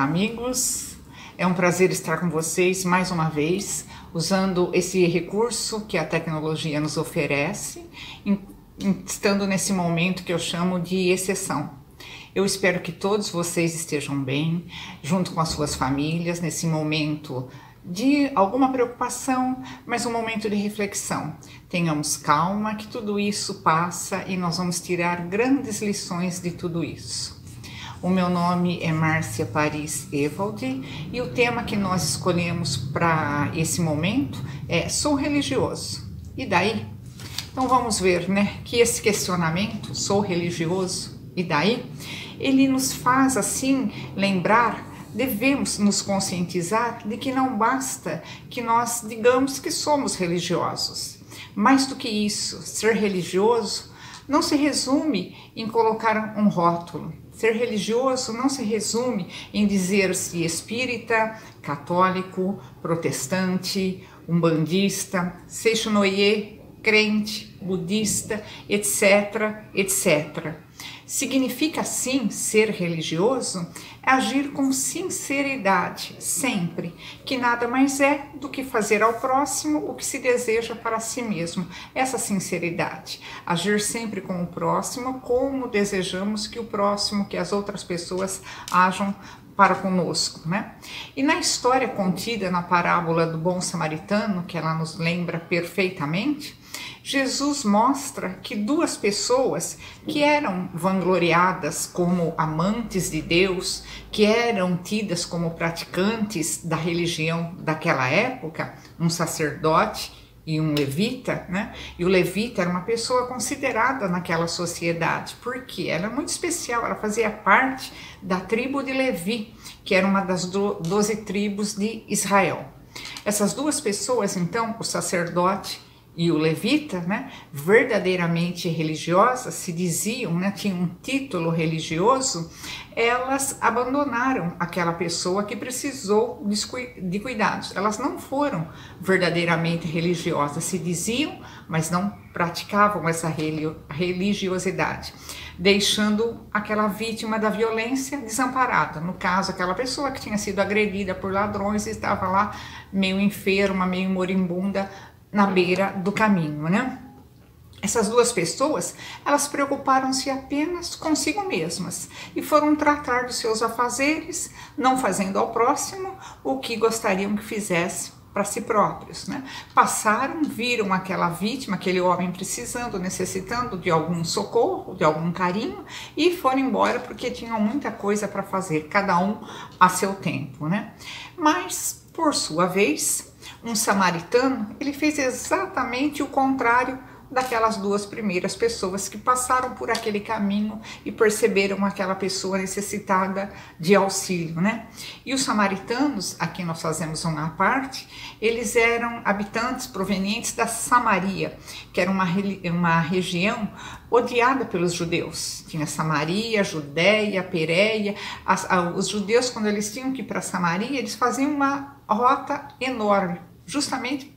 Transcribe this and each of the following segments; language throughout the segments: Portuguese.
Olá, amigos. É um prazer estar com vocês mais uma vez, usando esse recurso que a tecnologia nos oferece, estando nesse momento que eu chamo de exceção. Eu espero que todos vocês estejam bem, junto com as suas famílias, nesse momento de alguma preocupação, mas um momento de reflexão. Tenhamos calma, que tudo isso passa e nós vamos tirar grandes lições de tudo isso. O meu nome é Márcia Paris Evaldi e o tema que nós escolhemos para esse momento é Sou religioso. E daí? Então vamos ver, né, que esse questionamento, sou religioso, e daí? Ele nos faz assim lembrar devemos nos conscientizar de que não basta que nós digamos que somos religiosos. Mais do que isso, ser religioso não se resume em colocar um rótulo, Ser religioso não se resume em dizer-se espírita, católico, protestante, umbandista, seixonoye, crente, budista, etc, etc. Significa, sim, ser religioso é agir com sinceridade, sempre, que nada mais é do que fazer ao próximo o que se deseja para si mesmo. Essa sinceridade, agir sempre com o próximo como desejamos que o próximo, que as outras pessoas ajam para conosco, né? E na história contida na parábola do bom samaritano, que ela nos lembra perfeitamente, Jesus mostra que duas pessoas que eram vangloriadas como amantes de Deus, que eram tidas como praticantes da religião daquela época, um sacerdote e um levita, né? E o levita era uma pessoa considerada naquela sociedade, porque ela é muito especial, ela fazia parte da tribo de Levi, que era uma das doze tribos de Israel. Essas duas pessoas, então, o sacerdote e o levita, né, verdadeiramente religiosas, se diziam, né, tinham um título religioso, elas abandonaram aquela pessoa que precisou de cuidados. Elas não foram verdadeiramente religiosas, se diziam, mas não praticavam essa religiosidade, deixando aquela vítima da violência desamparada. No caso, aquela pessoa que tinha sido agredida por ladrões e estava lá meio enferma, meio moribunda, na beira do caminho, né? Essas duas pessoas, elas preocuparam-se apenas consigo mesmas e foram tratar dos seus afazeres, não fazendo ao próximo o que gostariam que fizesse para si próprios, né? Passaram, viram aquela vítima, aquele homem precisando, necessitando de algum socorro, de algum carinho e foram embora porque tinham muita coisa para fazer, cada um a seu tempo, né? Mas, por sua vez, um samaritano, ele fez exatamente o contrário daquelas duas primeiras pessoas que passaram por aquele caminho e perceberam aquela pessoa necessitada de auxílio, né? E os samaritanos, aqui nós fazemos uma parte, eles eram habitantes provenientes da Samaria, que era uma, uma região odiada pelos judeus. Tinha Samaria, Judéia, Pereia. As, os judeus, quando eles tinham que ir para Samaria, eles faziam uma rota enorme justamente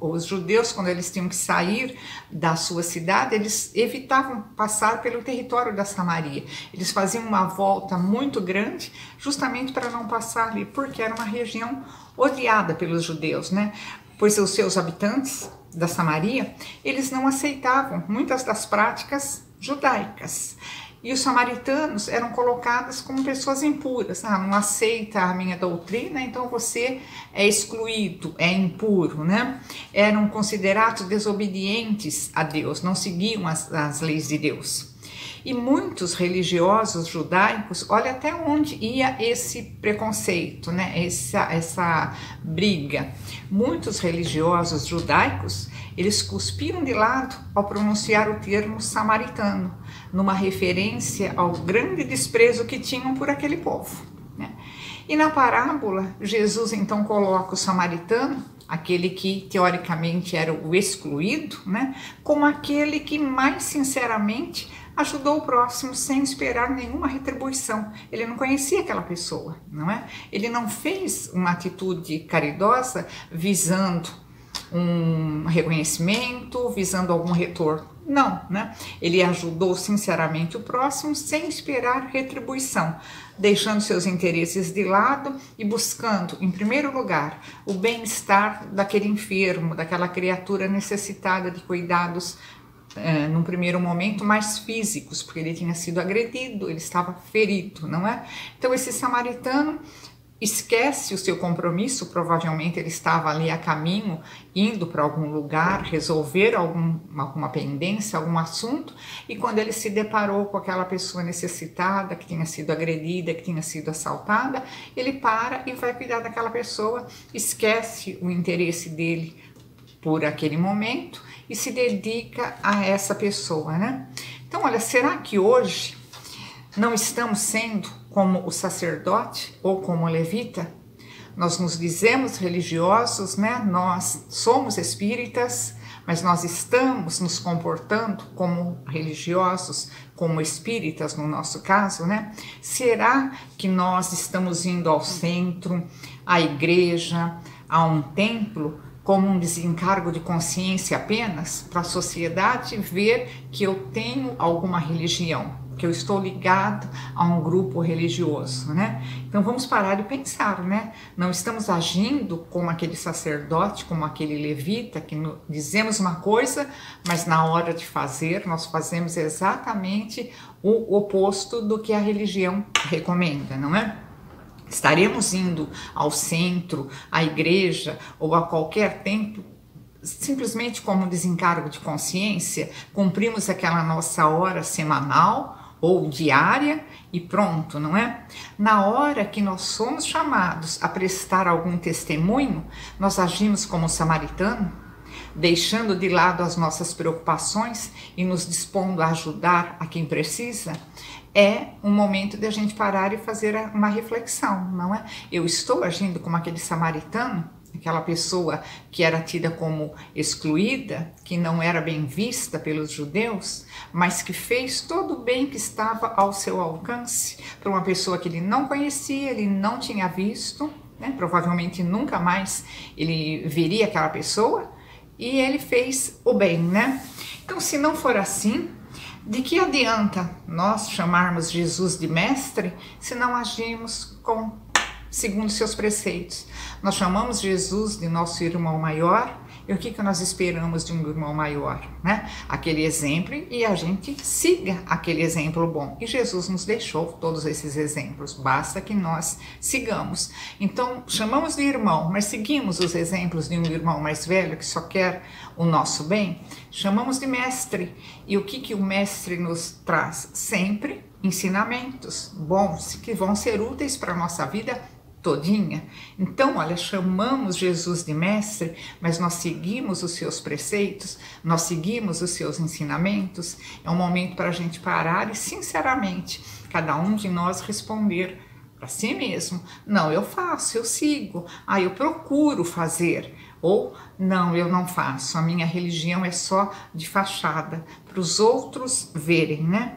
os judeus, quando eles tinham que sair da sua cidade, eles evitavam passar pelo território da Samaria. Eles faziam uma volta muito grande, justamente para não passar ali, porque era uma região odiada pelos judeus, né? Pois os seus habitantes da Samaria, eles não aceitavam muitas das práticas judaicas. E os samaritanos eram colocados como pessoas impuras. Ah, não aceita a minha doutrina, então você é excluído, é impuro, né? Eram considerados desobedientes a Deus, não seguiam as, as leis de Deus. E muitos religiosos judaicos, olha até onde ia esse preconceito, né? Essa, essa briga. Muitos religiosos judaicos, eles cuspiam de lado ao pronunciar o termo samaritano numa referência ao grande desprezo que tinham por aquele povo. Né? E na parábola, Jesus então coloca o samaritano, aquele que teoricamente era o excluído, né, como aquele que mais sinceramente ajudou o próximo sem esperar nenhuma retribuição. Ele não conhecia aquela pessoa, não é? Ele não fez uma atitude caridosa visando um reconhecimento, visando algum retorno. Não, né? Ele ajudou sinceramente o próximo sem esperar retribuição, deixando seus interesses de lado e buscando, em primeiro lugar, o bem-estar daquele enfermo, daquela criatura necessitada de cuidados é, num primeiro momento mais físicos, porque ele tinha sido agredido, ele estava ferido, não é? Então esse samaritano esquece o seu compromisso, provavelmente ele estava ali a caminho, indo para algum lugar, resolver algum, alguma pendência, algum assunto, e quando ele se deparou com aquela pessoa necessitada, que tinha sido agredida, que tinha sido assaltada, ele para e vai cuidar daquela pessoa, esquece o interesse dele por aquele momento e se dedica a essa pessoa, né? Então, olha, será que hoje não estamos sendo como o sacerdote ou como o levita? Nós nos dizemos religiosos, né? Nós somos espíritas, mas nós estamos nos comportando como religiosos, como espíritas no nosso caso, né? Será que nós estamos indo ao centro, à igreja, a um templo como um desencargo de consciência apenas para a sociedade ver que eu tenho alguma religião, que eu estou ligado a um grupo religioso, né? Então vamos parar de pensar, né? Não estamos agindo como aquele sacerdote, como aquele levita, que dizemos uma coisa, mas na hora de fazer nós fazemos exatamente o oposto do que a religião recomenda, não é? Estaremos indo ao centro, à igreja ou a qualquer templo simplesmente como desencargo de consciência, cumprimos aquela nossa hora semanal ou diária e pronto, não é? Na hora que nós somos chamados a prestar algum testemunho, nós agimos como samaritano, deixando de lado as nossas preocupações e nos dispondo a ajudar a quem precisa é um momento de a gente parar e fazer uma reflexão, não é? Eu estou agindo como aquele samaritano, aquela pessoa que era tida como excluída, que não era bem vista pelos judeus, mas que fez todo o bem que estava ao seu alcance para uma pessoa que ele não conhecia, ele não tinha visto, né? provavelmente nunca mais ele veria aquela pessoa, e ele fez o bem, né? Então, se não for assim, de que adianta nós chamarmos Jesus de mestre se não agimos com segundo seus preceitos? Nós chamamos Jesus de nosso irmão maior e o que, que nós esperamos de um irmão maior? Né? Aquele exemplo e a gente siga aquele exemplo bom. E Jesus nos deixou todos esses exemplos, basta que nós sigamos. Então, chamamos de irmão, mas seguimos os exemplos de um irmão mais velho que só quer o nosso bem? Chamamos de mestre. E o que, que o mestre nos traz? Sempre ensinamentos bons que vão ser úteis para a nossa vida todinha. Então, olha, chamamos Jesus de mestre, mas nós seguimos os seus preceitos, nós seguimos os seus ensinamentos. É um momento para a gente parar e, sinceramente, cada um de nós responder para si mesmo: não, eu faço, eu sigo, ah, eu procuro fazer. Ou não, eu não faço, a minha religião é só de fachada, para os outros verem, né?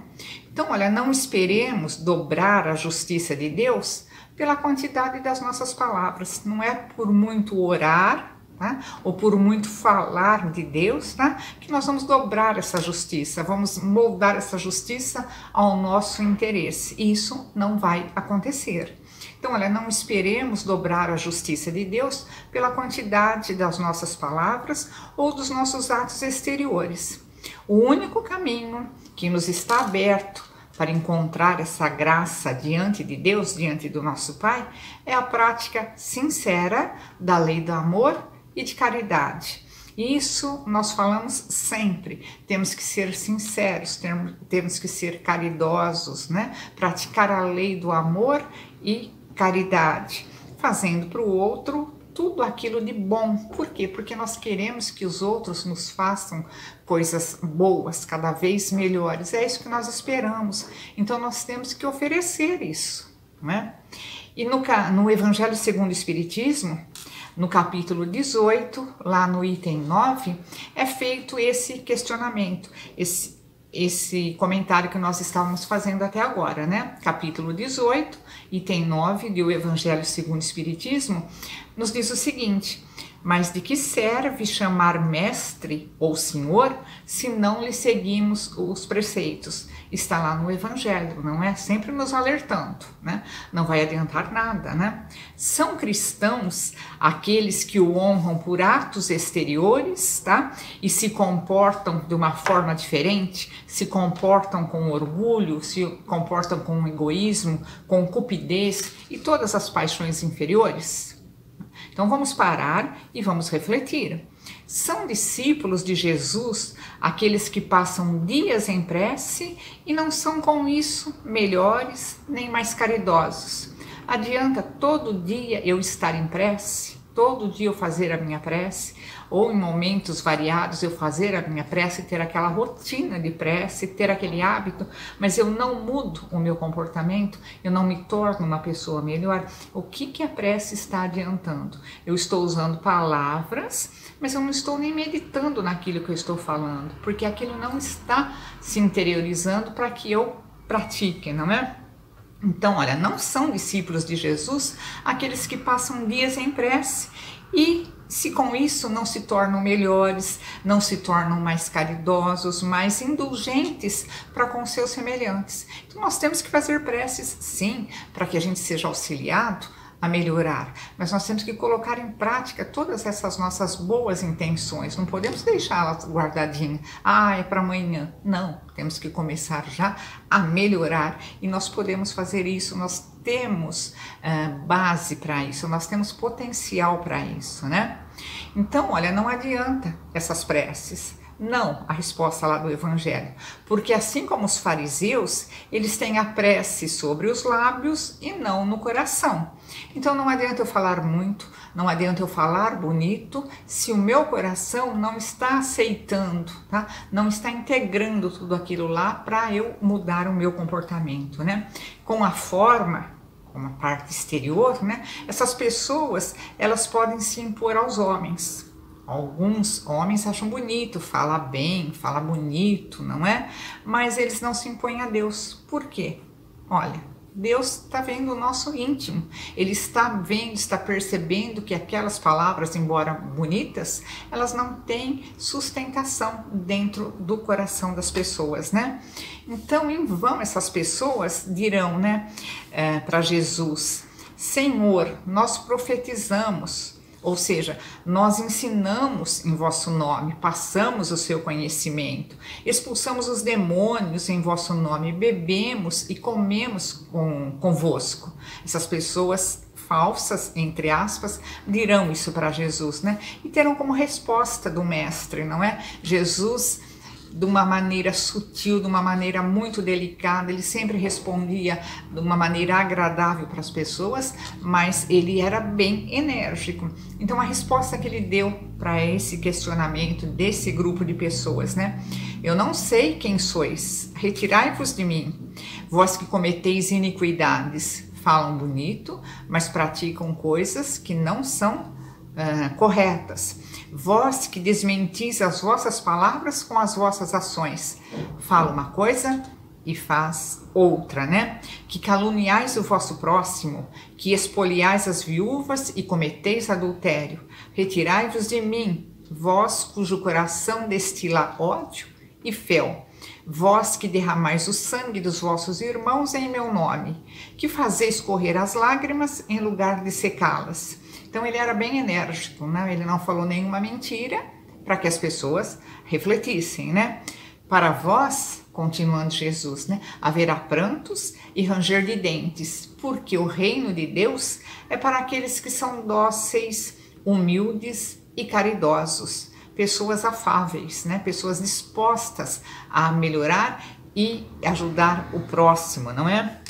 Então, olha, não esperemos dobrar a justiça de Deus pela quantidade das nossas palavras. Não é por muito orar Tá? ou por muito falar de Deus, tá? que nós vamos dobrar essa justiça, vamos moldar essa justiça ao nosso interesse. Isso não vai acontecer. Então, olha, não esperemos dobrar a justiça de Deus pela quantidade das nossas palavras ou dos nossos atos exteriores. O único caminho que nos está aberto para encontrar essa graça diante de Deus, diante do nosso Pai, é a prática sincera da lei do amor e de caridade. Isso nós falamos sempre. Temos que ser sinceros, temos que ser caridosos, né? Praticar a lei do amor e caridade, fazendo para o outro tudo aquilo de bom. Por quê? Porque nós queremos que os outros nos façam coisas boas, cada vez melhores. É isso que nós esperamos. Então nós temos que oferecer isso, né? E no, no Evangelho segundo o Espiritismo, no capítulo 18, lá no item 9, é feito esse questionamento, esse, esse comentário que nós estávamos fazendo até agora, né? Capítulo 18, item 9 do Evangelho segundo o Espiritismo, nos diz o seguinte: Mas de que serve chamar mestre ou senhor se não lhe seguimos os preceitos? Está lá no Evangelho, não é? Sempre nos alertando, né? Não vai adiantar nada, né? São cristãos aqueles que o honram por atos exteriores, tá? E se comportam de uma forma diferente, se comportam com orgulho, se comportam com egoísmo, com cupidez e todas as paixões inferiores? Então vamos parar e vamos refletir. São discípulos de Jesus aqueles que passam dias em prece e não são com isso melhores nem mais caridosos. Adianta todo dia eu estar em prece? Todo dia eu fazer a minha prece, ou em momentos variados eu fazer a minha prece, ter aquela rotina de prece, ter aquele hábito, mas eu não mudo o meu comportamento, eu não me torno uma pessoa melhor. O que, que a prece está adiantando? Eu estou usando palavras, mas eu não estou nem meditando naquilo que eu estou falando, porque aquilo não está se interiorizando para que eu pratique, não é? Então, olha, não são discípulos de Jesus aqueles que passam dias em prece e se com isso não se tornam melhores, não se tornam mais caridosos, mais indulgentes para com seus semelhantes. Então nós temos que fazer preces, sim, para que a gente seja auxiliado a melhorar, mas nós temos que colocar em prática todas essas nossas boas intenções, não podemos deixá-las guardadinhas, ah, é para amanhã. Não, temos que começar já a melhorar e nós podemos fazer isso, nós temos uh, base para isso, nós temos potencial para isso, né? Então, olha, não adianta essas preces. Não, a resposta lá do Evangelho. Porque assim como os fariseus, eles têm a prece sobre os lábios e não no coração. Então não adianta eu falar muito, não adianta eu falar bonito, se o meu coração não está aceitando, tá? Não está integrando tudo aquilo lá para eu mudar o meu comportamento, né? Com a forma, com a parte exterior, né? Essas pessoas, elas podem se impor aos homens, Alguns homens acham bonito, fala bem, fala bonito, não é? Mas eles não se impõem a Deus. Por quê? Olha, Deus está vendo o nosso íntimo. Ele está vendo, está percebendo que aquelas palavras, embora bonitas, elas não têm sustentação dentro do coração das pessoas, né? Então, em vão, essas pessoas dirão, né, é, para Jesus: Senhor, nós profetizamos ou seja, nós ensinamos em vosso nome, passamos o seu conhecimento, expulsamos os demônios em vosso nome, bebemos e comemos com, convosco. Essas pessoas falsas, entre aspas, dirão isso para Jesus, né? E terão como resposta do mestre, não é? Jesus de uma maneira sutil, de uma maneira muito delicada. Ele sempre respondia de uma maneira agradável para as pessoas, mas ele era bem enérgico. Então a resposta que ele deu para esse questionamento desse grupo de pessoas, né? Eu não sei quem sois, retirai-vos de mim, vós que cometeis iniquidades. Falam bonito, mas praticam coisas que não são uh, corretas. Vós que desmentis as vossas palavras com as vossas ações, fala uma coisa e faz outra, né? Que caluniais o vosso próximo, que espoliais as viúvas e cometeis adultério. Retirai-vos de mim, vós cujo coração destila ódio e fel. Vós que derramais o sangue dos vossos irmãos em meu nome, que fazeis correr as lágrimas em lugar de secá-las então ele era bem enérgico, né? Ele não falou nenhuma mentira para que as pessoas refletissem, né? Para vós, continuando Jesus, né? Haverá prantos e ranger de dentes, porque o reino de Deus é para aqueles que são dóceis, humildes e caridosos, pessoas afáveis, né? Pessoas dispostas a melhorar e ajudar o próximo, não é?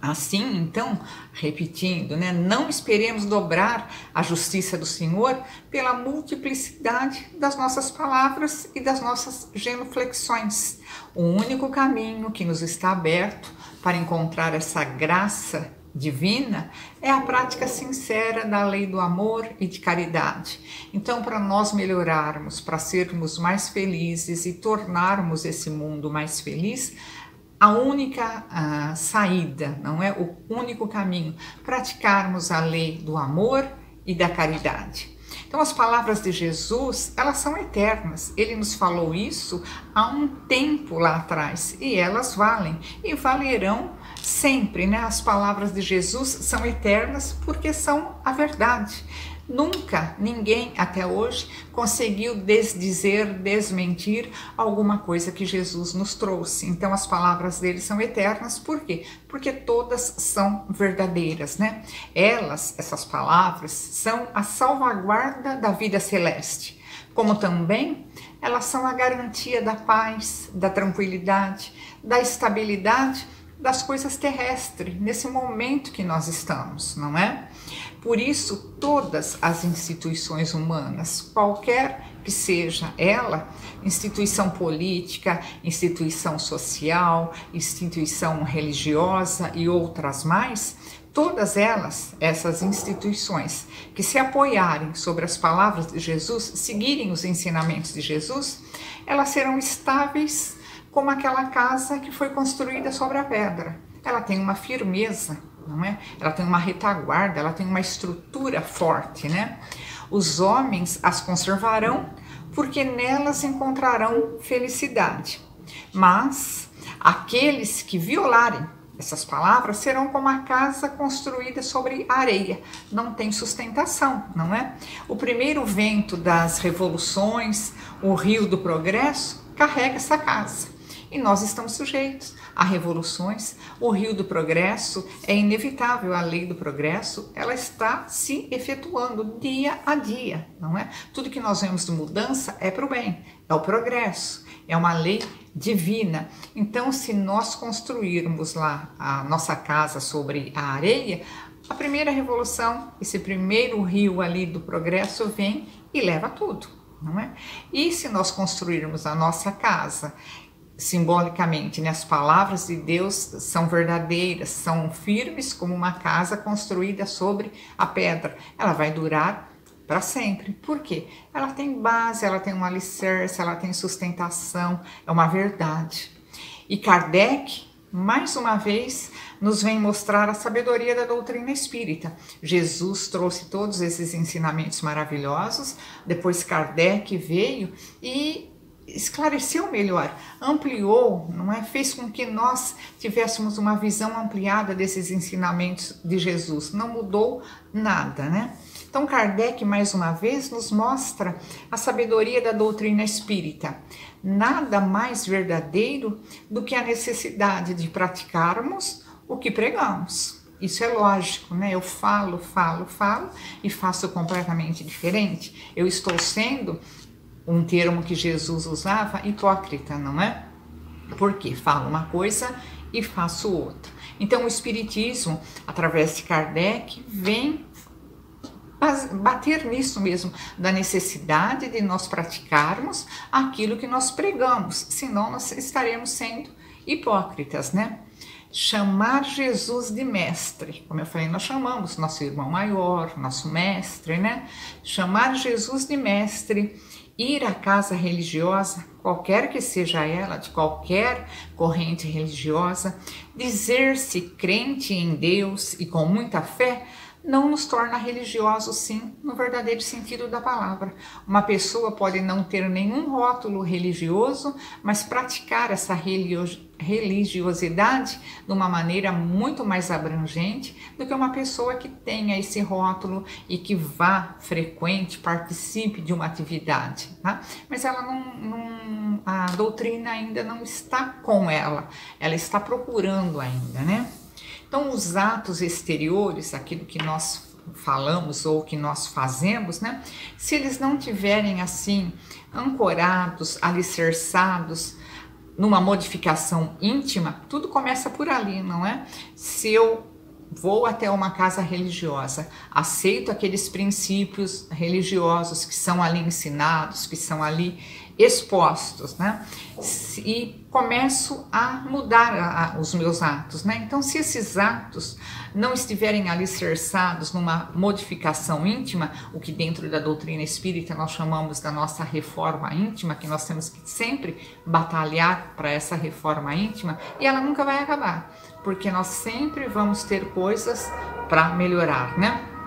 Assim, então, repetindo, né, não esperemos dobrar a justiça do Senhor pela multiplicidade das nossas palavras e das nossas genuflexões. O único caminho que nos está aberto para encontrar essa graça divina é a prática sincera da lei do amor e de caridade. Então, para nós melhorarmos, para sermos mais felizes e tornarmos esse mundo mais feliz, a única uh, saída, não é o único caminho, praticarmos a lei do amor e da caridade. Então as palavras de Jesus, elas são eternas. Ele nos falou isso há um tempo lá atrás e elas valem e valerão sempre, né? As palavras de Jesus são eternas porque são a verdade. Nunca ninguém até hoje conseguiu desdizer, desmentir alguma coisa que Jesus nos trouxe. Então as palavras dele são eternas, por quê? Porque todas são verdadeiras, né? Elas, essas palavras, são a salvaguarda da vida celeste, como também elas são a garantia da paz, da tranquilidade, da estabilidade das coisas terrestres, nesse momento que nós estamos, não é? Por isso, todas as instituições humanas, qualquer que seja ela, instituição política, instituição social, instituição religiosa e outras mais, todas elas, essas instituições que se apoiarem sobre as palavras de Jesus, seguirem os ensinamentos de Jesus, elas serão estáveis como aquela casa que foi construída sobre a pedra. Ela tem uma firmeza, não é? Ela tem uma retaguarda, ela tem uma estrutura forte, né? Os homens as conservarão porque nelas encontrarão felicidade. Mas aqueles que violarem essas palavras serão como a casa construída sobre areia, não tem sustentação, não é? O primeiro vento das revoluções, o rio do progresso, carrega essa casa e nós estamos sujeitos a revoluções. O rio do progresso é inevitável, a lei do progresso, ela está se efetuando dia a dia, não é? Tudo que nós vemos de mudança é para o bem, é o progresso, é uma lei divina. Então, se nós construirmos lá a nossa casa sobre a areia, a primeira revolução, esse primeiro rio ali do progresso vem e leva tudo, não é? E se nós construirmos a nossa casa simbolicamente, né? As palavras de Deus são verdadeiras, são firmes como uma casa construída sobre a pedra. Ela vai durar para sempre. Por quê? Ela tem base, ela tem um alicerce, ela tem sustentação, é uma verdade. E Kardec, mais uma vez, nos vem mostrar a sabedoria da doutrina espírita. Jesus trouxe todos esses ensinamentos maravilhosos, depois Kardec veio e esclareceu melhor, ampliou, não é? Fez com que nós tivéssemos uma visão ampliada desses ensinamentos de Jesus. Não mudou nada, né? Então Kardec mais uma vez nos mostra a sabedoria da doutrina espírita. Nada mais verdadeiro do que a necessidade de praticarmos o que pregamos. Isso é lógico, né? Eu falo, falo, falo e faço completamente diferente. Eu estou sendo um termo que Jesus usava, hipócrita, não é? Porque falo uma coisa e faço outra. Então, o Espiritismo, através de Kardec, vem bater nisso mesmo, da necessidade de nós praticarmos aquilo que nós pregamos, senão nós estaremos sendo hipócritas, né? Chamar Jesus de mestre, como eu falei, nós chamamos nosso irmão maior, nosso mestre, né? Chamar Jesus de mestre ir à casa religiosa, qualquer que seja ela, de qualquer corrente religiosa, dizer-se crente em Deus e com muita fé, não nos torna religiosos, sim, no verdadeiro sentido da palavra. Uma pessoa pode não ter nenhum rótulo religioso, mas praticar essa religiosidade de uma maneira muito mais abrangente do que uma pessoa que tenha esse rótulo e que vá frequente, participe de uma atividade. Tá? Mas ela não, não, a doutrina ainda não está com ela, ela está procurando ainda, né? Então, os atos exteriores, aquilo que nós falamos ou que nós fazemos, né? Se eles não tiverem assim ancorados, alicerçados numa modificação íntima, tudo começa por ali, não é? Se eu vou até uma casa religiosa, aceito aqueles princípios religiosos que são ali ensinados, que são ali expostos, né? E começo a mudar a, a, os meus atos, né? Então, se esses atos não estiverem alicerçados numa modificação íntima, o que dentro da doutrina espírita nós chamamos da nossa reforma íntima, que nós temos que sempre batalhar para essa reforma íntima, e ela nunca vai acabar, porque nós sempre vamos ter coisas para melhorar, né?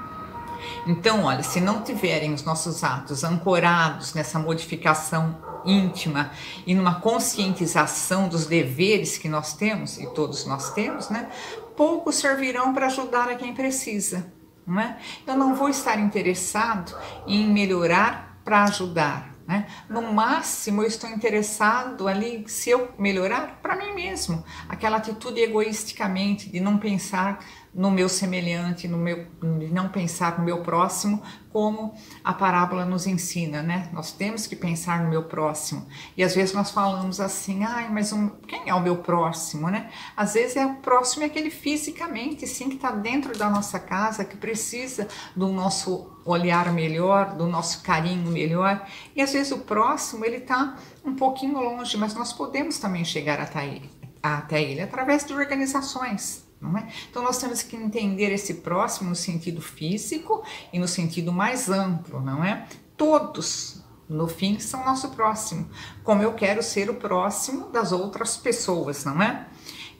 Então, olha, se não tiverem os nossos atos ancorados nessa modificação íntima e numa conscientização dos deveres que nós temos, e todos nós temos, né? Poucos servirão para ajudar a quem precisa, não é? Eu não vou estar interessado em melhorar para ajudar, né? No máximo, eu estou interessado ali, se eu melhorar, para mim mesmo. Aquela atitude egoisticamente de não pensar no meu semelhante, no meu, não pensar no meu próximo, como a parábola nos ensina, né? Nós temos que pensar no meu próximo. E às vezes nós falamos assim, ai, mas um, quem é o meu próximo, né? Às vezes é o próximo é aquele fisicamente, sim, que está dentro da nossa casa, que precisa do nosso olhar melhor, do nosso carinho melhor. E às vezes o próximo, ele está um pouquinho longe, mas nós podemos também chegar até ele, até ele através de organizações é? Então nós temos que entender esse próximo no sentido físico e no sentido mais amplo, não é? Todos, no fim, são nosso próximo, como eu quero ser o próximo das outras pessoas, não é?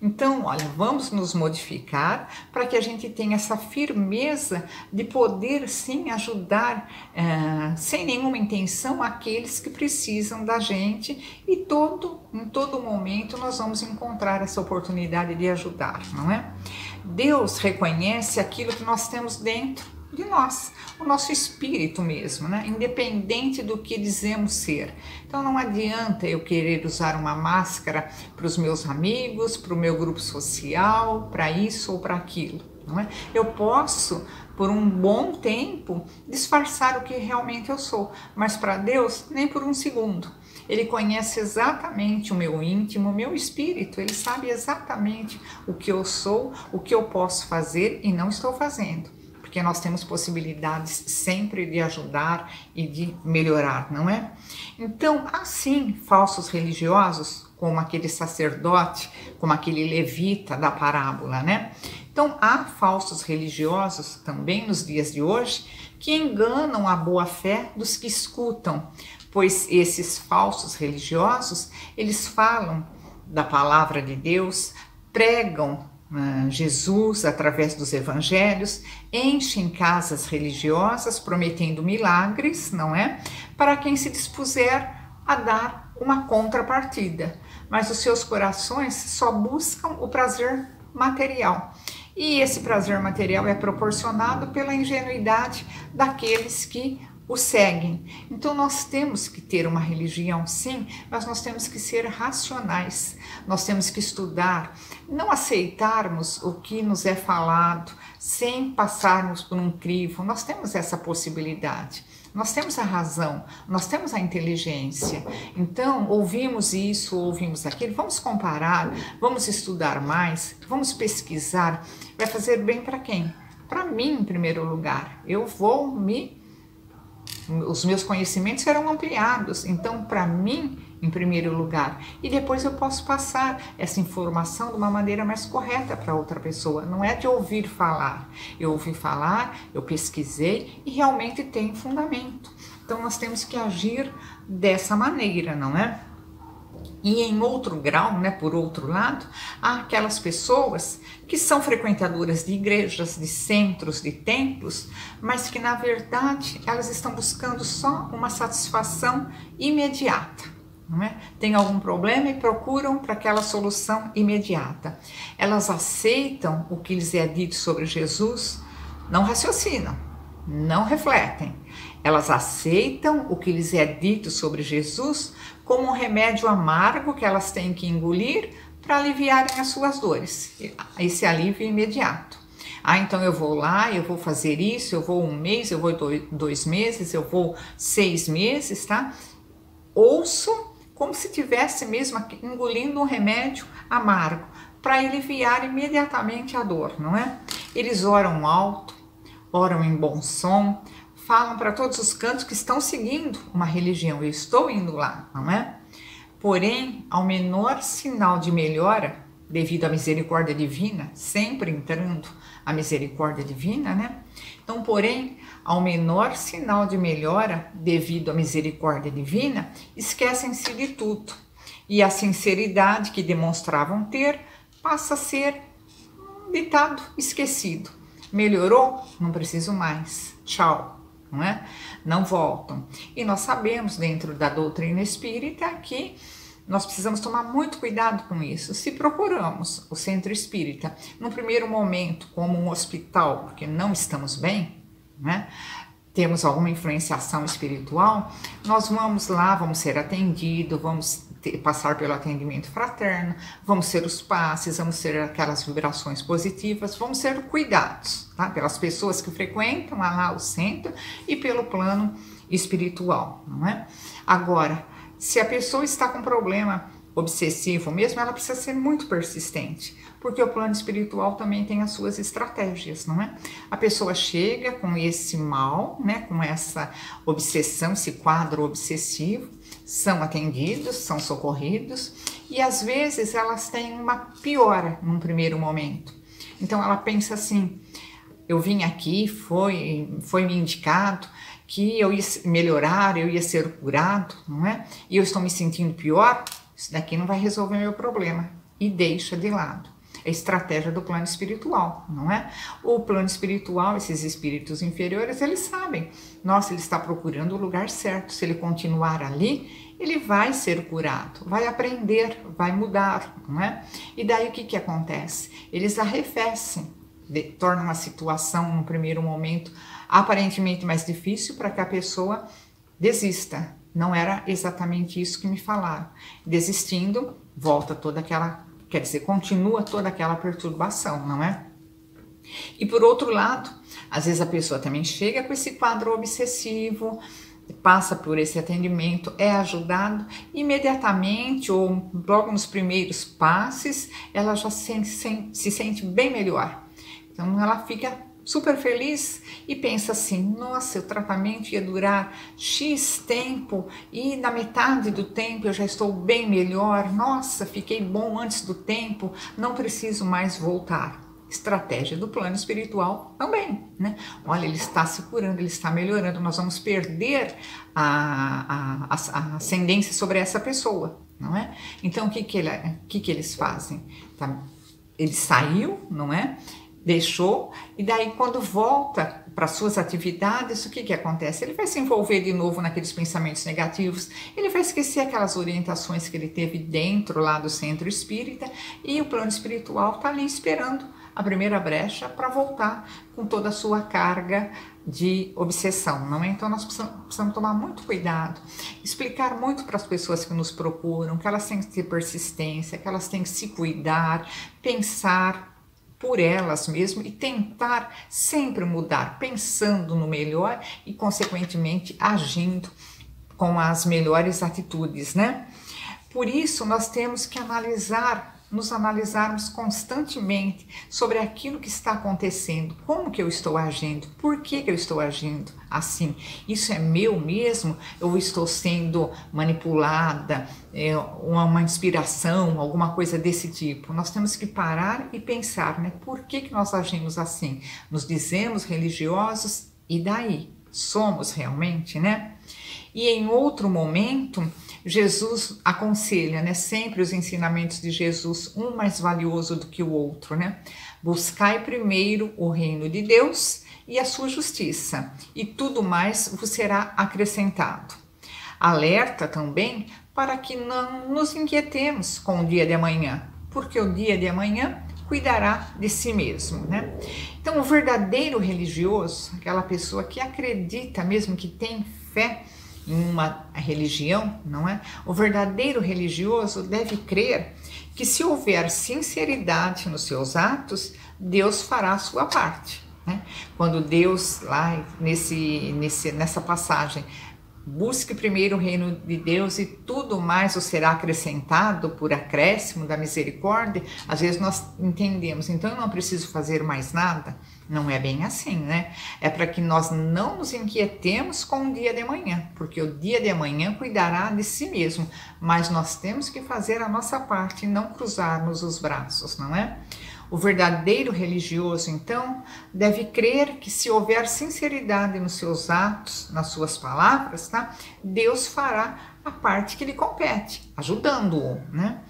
Então, olha, vamos nos modificar para que a gente tenha essa firmeza de poder sim ajudar é, sem nenhuma intenção aqueles que precisam da gente e todo, em todo momento nós vamos encontrar essa oportunidade de ajudar, não é? Deus reconhece aquilo que nós temos dentro de nós, o nosso espírito mesmo, né? independente do que dizemos ser. Então não adianta eu querer usar uma máscara para os meus amigos, para o meu grupo social, para isso ou para aquilo. Não é? Eu posso, por um bom tempo, disfarçar o que realmente eu sou, mas para Deus, nem por um segundo. Ele conhece exatamente o meu íntimo, o meu espírito, ele sabe exatamente o que eu sou, o que eu posso fazer e não estou fazendo porque nós temos possibilidades sempre de ajudar e de melhorar, não é? Então, assim, falsos religiosos, como aquele sacerdote, como aquele levita da parábola, né? Então, há falsos religiosos também nos dias de hoje que enganam a boa fé dos que escutam, pois esses falsos religiosos, eles falam da palavra de Deus, pregam Jesus, através dos evangelhos, enchem casas religiosas prometendo milagres, não é? Para quem se dispuser a dar uma contrapartida. Mas os seus corações só buscam o prazer material. E esse prazer material é proporcionado pela ingenuidade daqueles que o seguem. Então nós temos que ter uma religião, sim, mas nós temos que ser racionais. Nós temos que estudar, não aceitarmos o que nos é falado sem passarmos por um crivo. Nós temos essa possibilidade. Nós temos a razão, nós temos a inteligência. Então, ouvimos isso, ouvimos aquilo, vamos comparar, vamos estudar mais, vamos pesquisar. Vai fazer bem para quem? Para mim, em primeiro lugar. Eu vou me os meus conhecimentos serão ampliados. Então, para mim, em primeiro lugar, e depois eu posso passar essa informação de uma maneira mais correta para outra pessoa. Não é de ouvir falar. Eu ouvi falar, eu pesquisei e realmente tem fundamento. Então, nós temos que agir dessa maneira, não é? E em outro grau, né, por outro lado, há aquelas pessoas que são frequentadoras de igrejas, de centros, de templos, mas que na verdade elas estão buscando só uma satisfação imediata. É? Tem algum problema e procuram para aquela solução imediata. Elas aceitam o que lhes é dito sobre Jesus, não raciocinam, não refletem. Elas aceitam o que lhes é dito sobre Jesus como um remédio amargo que elas têm que engolir para aliviarem as suas dores. Esse alívio imediato. Ah, então eu vou lá, eu vou fazer isso, eu vou um mês, eu vou dois meses, eu vou seis meses, tá? Ouço como se tivesse mesmo engolindo um remédio amargo para aliviar imediatamente a dor, não é? Eles oram alto, oram em bom som, falam para todos os cantos que estão seguindo uma religião. Eu estou indo lá, não é? Porém, ao menor sinal de melhora, devido à misericórdia divina, sempre entrando a misericórdia divina, né? Então, porém, ao menor sinal de melhora, devido à misericórdia divina, esquecem-se de tudo. E a sinceridade que demonstravam ter passa a ser ditado, esquecido Melhorou? Não preciso mais. Tchau. Não é? Não voltam. E nós sabemos dentro da doutrina espírita que nós precisamos tomar muito cuidado com isso. Se procuramos o centro espírita, no primeiro momento, como um hospital, porque não estamos bem, né? temos alguma influenciação espiritual, nós vamos lá, vamos ser atendidos, vamos ter, passar pelo atendimento fraterno, vamos ser os passes, vamos ser aquelas vibrações positivas, vamos ser cuidados tá? pelas pessoas que frequentam lá o centro e pelo plano espiritual, não é? Agora, se a pessoa está com problema obsessivo mesmo, ela precisa ser muito persistente, porque o plano espiritual também tem as suas estratégias, não é? A pessoa chega com esse mal, né, com essa obsessão, esse quadro obsessivo, são atendidos, são socorridos e às vezes elas têm uma piora num primeiro momento. Então ela pensa assim: eu vim aqui, foi, foi me indicado, que eu ia melhorar, eu ia ser curado, não é? E eu estou me sentindo pior, isso daqui não vai resolver meu problema. E deixa de lado. É estratégia do plano espiritual, não é? O plano espiritual, esses espíritos inferiores, eles sabem. Nossa, ele está procurando o lugar certo. Se ele continuar ali, ele vai ser curado, vai aprender, vai mudar, não é? E daí o que, que acontece? Eles arrefecem, de, tornam a situação, no primeiro momento, aparentemente mais difícil para que a pessoa desista. Não era exatamente isso que me falaram. Desistindo, volta toda aquela, quer dizer, continua toda aquela perturbação, não é? E por outro lado, às vezes a pessoa também chega com esse quadro obsessivo, passa por esse atendimento, é ajudado, imediatamente ou logo nos primeiros passes, ela já se, se, se sente bem melhor. Então ela fica super feliz e pensa assim: nossa, o tratamento ia durar X tempo e na metade do tempo eu já estou bem melhor. Nossa, fiquei bom antes do tempo, não preciso mais voltar. Estratégia do plano espiritual também, né? Olha, ele está se curando, ele está melhorando, nós vamos perder a, a, a ascendência sobre essa pessoa, não é? Então, o que, que, ele, que, que eles fazem? Tá? Ele saiu, não é? Deixou, e daí quando volta para suas atividades, o que, que acontece? Ele vai se envolver de novo naqueles pensamentos negativos, ele vai esquecer aquelas orientações que ele teve dentro lá do centro espírita, e o plano espiritual está ali esperando a primeira brecha para voltar com toda a sua carga de obsessão, não é? Então nós precisamos, precisamos tomar muito cuidado, explicar muito para as pessoas que nos procuram que elas têm que ter persistência, que elas têm que se cuidar, pensar por elas mesmo e tentar sempre mudar, pensando no melhor e, consequentemente, agindo com as melhores atitudes, né? Por isso, nós temos que analisar nos analisarmos constantemente sobre aquilo que está acontecendo, como que eu estou agindo, por que, que eu estou agindo assim. Isso é meu mesmo? Eu estou sendo manipulada, é, uma inspiração, alguma coisa desse tipo. Nós temos que parar e pensar, né? Por que, que nós agimos assim? Nos dizemos religiosos e daí? Somos realmente, né? E em outro momento, Jesus aconselha, né, sempre os ensinamentos de Jesus, um mais valioso do que o outro, né? Buscai primeiro o reino de Deus e a sua justiça, e tudo mais vos será acrescentado. Alerta também para que não nos inquietemos com o dia de amanhã, porque o dia de amanhã cuidará de si mesmo, né? Então, o verdadeiro religioso, aquela pessoa que acredita mesmo que tem fé, uma religião, não é? O verdadeiro religioso deve crer que se houver sinceridade nos seus atos, Deus fará a sua parte. Né? Quando Deus, lá nesse, nesse, nessa passagem, Busque primeiro o reino de Deus e tudo mais o será acrescentado por acréscimo da misericórdia. Às vezes nós entendemos, então eu não preciso fazer mais nada. Não é bem assim, né? É para que nós não nos inquietemos com o dia de amanhã, porque o dia de amanhã cuidará de si mesmo, mas nós temos que fazer a nossa parte e não cruzarmos os braços, não é? O verdadeiro religioso, então, deve crer que se houver sinceridade nos seus atos, nas suas palavras, tá? Deus fará a parte que lhe compete, ajudando-o, né?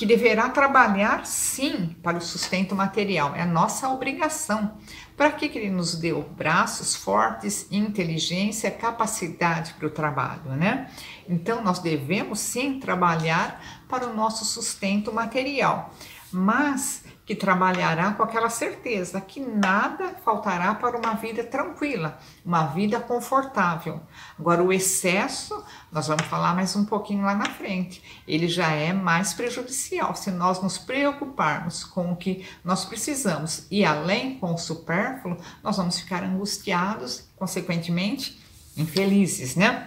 Que deverá trabalhar sim para o sustento material, é a nossa obrigação. Para que, que ele nos deu braços fortes, inteligência, capacidade para o trabalho, né? Então nós devemos sim trabalhar para o nosso sustento material, mas que trabalhará com aquela certeza que nada faltará para uma vida tranquila, uma vida confortável. Agora, o excesso, nós vamos falar mais um pouquinho lá na frente, ele já é mais prejudicial. Se nós nos preocuparmos com o que nós precisamos e além com o supérfluo, nós vamos ficar angustiados, consequentemente, infelizes, né?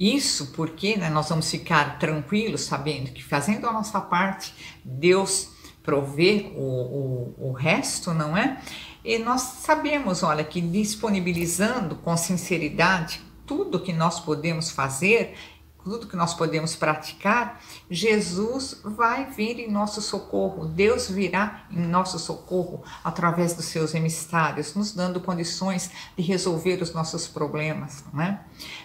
Isso porque né, nós vamos ficar tranquilos sabendo que fazendo a nossa parte, Deus prover o, o, o resto, não é? E nós sabemos, olha, que disponibilizando com sinceridade tudo que nós podemos fazer, tudo que nós podemos praticar, Jesus vai vir em nosso socorro, Deus virá em nosso socorro através dos seus emissários, nos dando condições de resolver os nossos problemas, não é?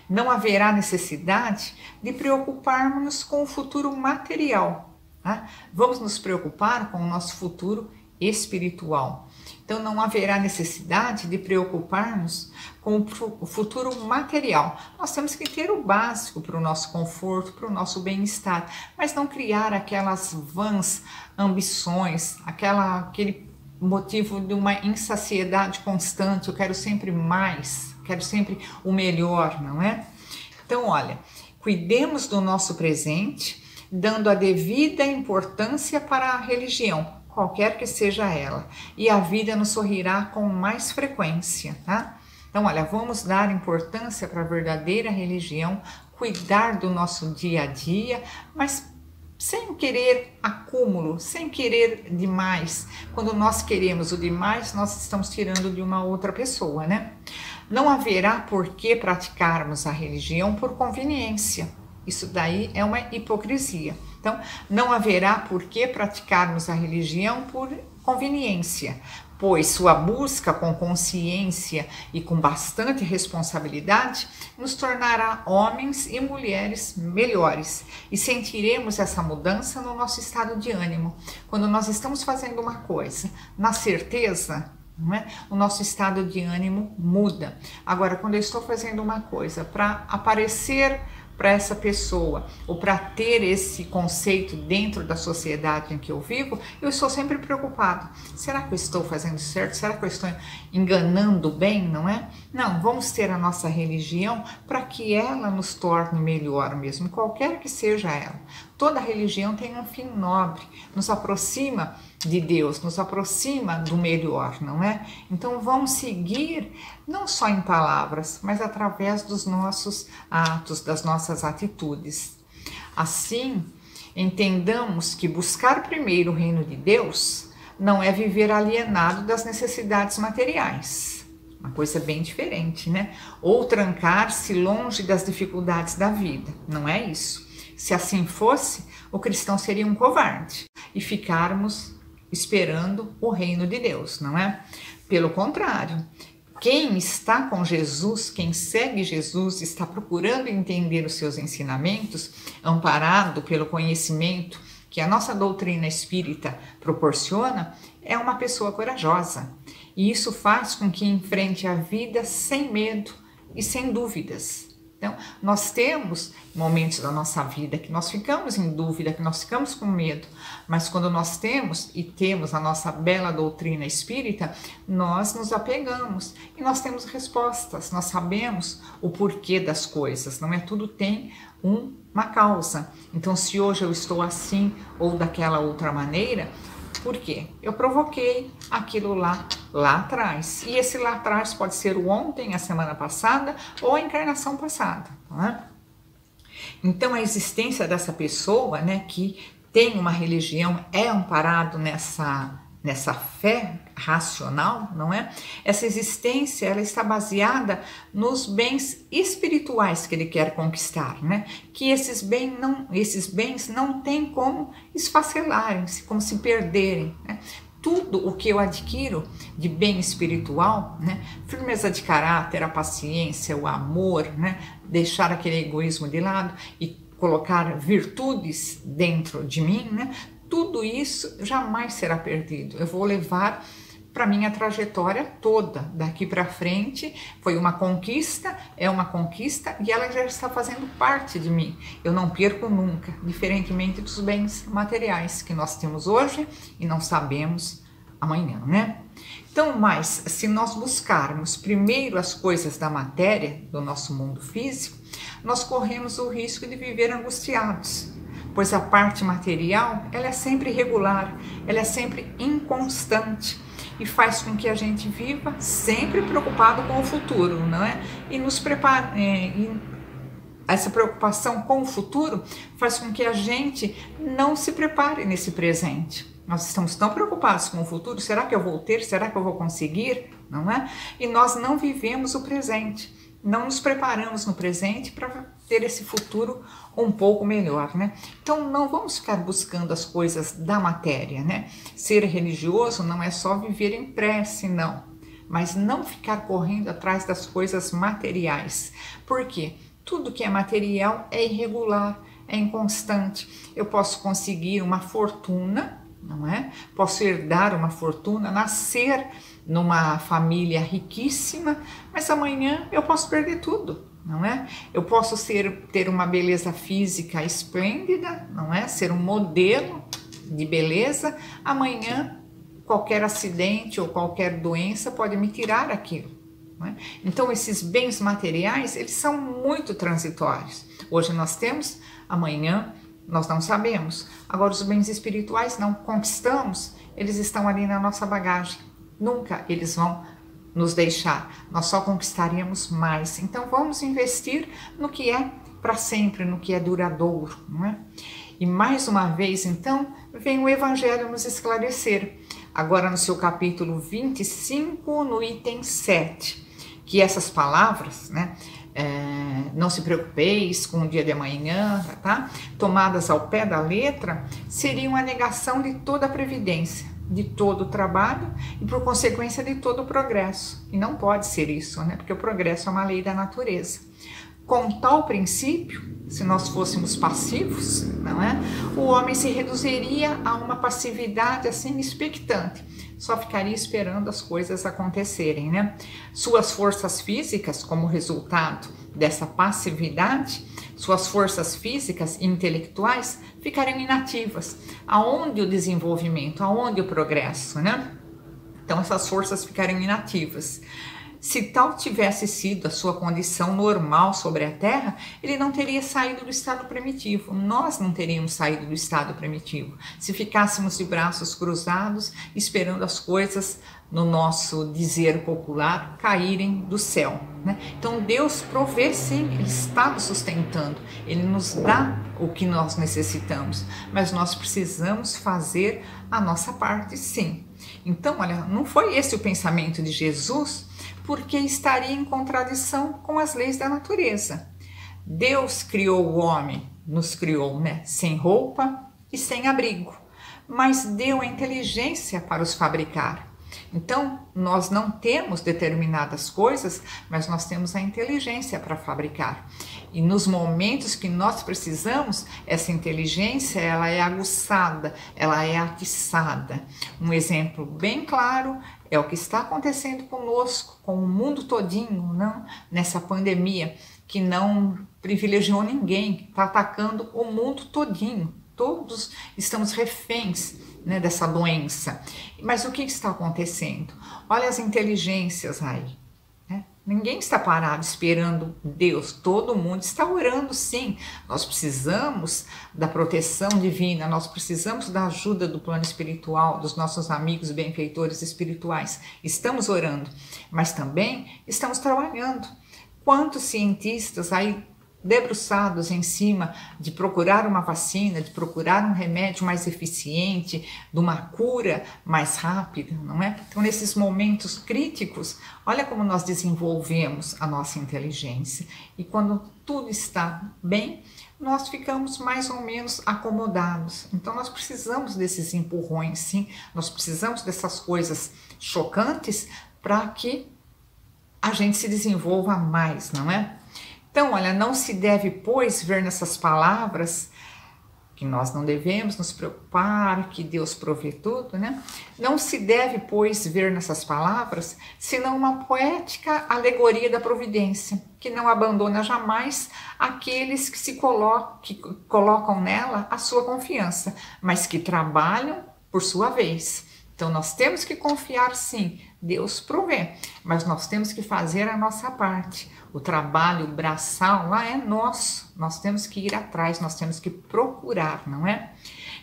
Não haverá necessidade de preocuparmos com o futuro material, Tá? Vamos nos preocupar com o nosso futuro espiritual. Então não haverá necessidade de preocuparmos com o futuro material. Nós temos que ter o básico para o nosso conforto, para o nosso bem-estar, mas não criar aquelas vãs ambições, aquela, aquele motivo de uma insaciedade constante. Eu quero sempre mais, quero sempre o melhor, não é? Então, olha, cuidemos do nosso presente dando a devida importância para a religião, qualquer que seja ela, e a vida nos sorrirá com mais frequência, tá? Então, olha, vamos dar importância para a verdadeira religião, cuidar do nosso dia a dia, mas sem querer acúmulo, sem querer demais. Quando nós queremos o demais, nós estamos tirando de uma outra pessoa, né? Não haverá por que praticarmos a religião por conveniência isso daí é uma hipocrisia. Então, não haverá por que praticarmos a religião por conveniência, pois sua busca com consciência e com bastante responsabilidade nos tornará homens e mulheres melhores e sentiremos essa mudança no nosso estado de ânimo. Quando nós estamos fazendo uma coisa na certeza, é? o nosso estado de ânimo muda. Agora, quando eu estou fazendo uma coisa para aparecer para essa pessoa ou para ter esse conceito dentro da sociedade em que eu vivo, eu estou sempre preocupado. Será que eu estou fazendo certo? Será que eu estou enganando bem, não é? Não, vamos ter a nossa religião para que ela nos torne melhor mesmo, qualquer que seja ela. Toda religião tem um fim nobre, nos aproxima de Deus, nos aproxima do melhor, não é? Então vamos seguir não só em palavras, mas através dos nossos atos, das nossas atitudes. Assim, entendamos que buscar primeiro o reino de Deus não é viver alienado das necessidades materiais. Uma coisa bem diferente, né? Ou trancar-se longe das dificuldades da vida. Não é isso. Se assim fosse, o cristão seria um covarde e ficarmos esperando o reino de Deus, não é? Pelo contrário, quem está com Jesus, quem segue Jesus, está procurando entender os seus ensinamentos, amparado pelo conhecimento que a nossa doutrina espírita proporciona, é uma pessoa corajosa. E isso faz com que enfrente a vida sem medo e sem dúvidas. Então, nós temos momentos da nossa vida que nós ficamos em dúvida, que nós ficamos com medo, mas quando nós temos e temos a nossa bela doutrina espírita, nós nos apegamos e nós temos respostas, nós sabemos o porquê das coisas, não é? Tudo tem um, uma causa. Então, se hoje eu estou assim ou daquela outra maneira, por quê? Eu provoquei aquilo lá, lá atrás. E esse lá atrás pode ser o ontem, a semana passada ou a encarnação passada. É? Então, a existência dessa pessoa né, que tem uma religião é amparado nessa nessa fé racional, não é? Essa existência ela está baseada nos bens espirituais que ele quer conquistar, né? Que esses bens não, esses bens não têm como esfacelarem-se, como se perderem. Né? Tudo o que eu adquiro de bem espiritual, né? Firmeza de caráter, a paciência, o amor, né? Deixar aquele egoísmo de lado e colocar virtudes dentro de mim, né? Tudo isso jamais será perdido. Eu vou levar para minha trajetória toda daqui para frente. Foi uma conquista é uma conquista e ela já está fazendo parte de mim. Eu não perco nunca diferentemente dos bens materiais que nós temos hoje e não sabemos amanhã né? Então mas se nós buscarmos primeiro as coisas da matéria do nosso mundo físico nós corremos o risco de viver angustiados pois a parte material ela é sempre irregular ela é sempre inconstante e faz com que a gente viva sempre preocupado com o futuro, não é? E nos prepara, é, essa preocupação com o futuro faz com que a gente não se prepare nesse presente. Nós estamos tão preocupados com o futuro, será que eu vou ter? Será que eu vou conseguir? Não é? E nós não vivemos o presente não nos preparamos no presente para ter esse futuro um pouco melhor, né? Então não vamos ficar buscando as coisas da matéria, né? Ser religioso não é só viver em prece, não, mas não ficar correndo atrás das coisas materiais. Por quê? Tudo que é material é irregular, é inconstante. Eu posso conseguir uma fortuna, não é? Posso herdar uma fortuna, nascer numa família riquíssima, mas amanhã eu posso perder tudo, não é? Eu posso ser ter uma beleza física esplêndida, não é? Ser um modelo de beleza, amanhã qualquer acidente ou qualquer doença pode me tirar aquilo. É? Então esses bens materiais eles são muito transitórios. Hoje nós temos, amanhã nós não sabemos. Agora os bens espirituais não conquistamos, eles estão ali na nossa bagagem. Nunca eles vão nos deixar. Nós só conquistaríamos mais. Então vamos investir no que é para sempre, no que é duradouro, não é? E mais uma vez, então, vem o Evangelho nos esclarecer. Agora no seu capítulo 25, no item 7, que essas palavras, né? É, não se preocupeis com o dia de amanhã, tá? Tomadas ao pé da letra, seriam a negação de toda a previdência de todo o trabalho e por consequência de todo o progresso. E não pode ser isso, né? Porque o progresso é uma lei da natureza. Com tal princípio, se nós fôssemos passivos, não é? O homem se reduziria a uma passividade assim expectante, só ficaria esperando as coisas acontecerem, né? Suas forças físicas, como resultado dessa passividade, suas forças físicas e intelectuais ficariam inativas. Aonde o desenvolvimento, aonde o progresso, né? Então essas forças ficariam inativas. Se tal tivesse sido a sua condição normal sobre a Terra, ele não teria saído do estado primitivo. Nós não teríamos saído do estado primitivo se ficássemos de braços cruzados esperando as coisas no nosso dizer popular, caírem do céu. Né? Então Deus provê sim, Ele está nos sustentando, Ele nos dá o que nós necessitamos, mas nós precisamos fazer a nossa parte sim. Então, olha, não foi esse o pensamento de Jesus, porque estaria em contradição com as leis da natureza. Deus criou o homem, nos criou né, sem roupa e sem abrigo, mas deu a inteligência para os fabricar. Então, nós não temos determinadas coisas, mas nós temos a inteligência para fabricar. E nos momentos que nós precisamos, essa inteligência ela é aguçada, ela é atiçada. Um exemplo bem claro é o que está acontecendo conosco, com o mundo todinho, não? Nessa pandemia que não privilegiou ninguém, está atacando o mundo todinho. Todos estamos reféns né, dessa doença. Mas o que está acontecendo? Olha as inteligências aí. Né? Ninguém está parado esperando Deus, todo mundo está orando sim. Nós precisamos da proteção divina, nós precisamos da ajuda do plano espiritual, dos nossos amigos benfeitores espirituais. Estamos orando, mas também estamos trabalhando. Quantos cientistas aí debruçados em cima de procurar uma vacina, de procurar um remédio mais eficiente, de uma cura mais rápida, não é? Então, nesses momentos críticos, olha como nós desenvolvemos a nossa inteligência. E quando tudo está bem, nós ficamos mais ou menos acomodados. Então, nós precisamos desses empurrões, sim, nós precisamos dessas coisas chocantes para que a gente se desenvolva mais, não é? Então, olha, não se deve, pois, ver nessas palavras que nós não devemos nos preocupar, que Deus provê tudo, né? Não se deve, pois, ver nessas palavras senão uma poética alegoria da providência, que não abandona jamais aqueles que se colocam, que colocam nela a sua confiança, mas que trabalham por sua vez. Então nós temos que confiar sim, Deus provê, mas nós temos que fazer a nossa parte o trabalho braçal lá é nosso. Nós temos que ir atrás, nós temos que procurar, não é?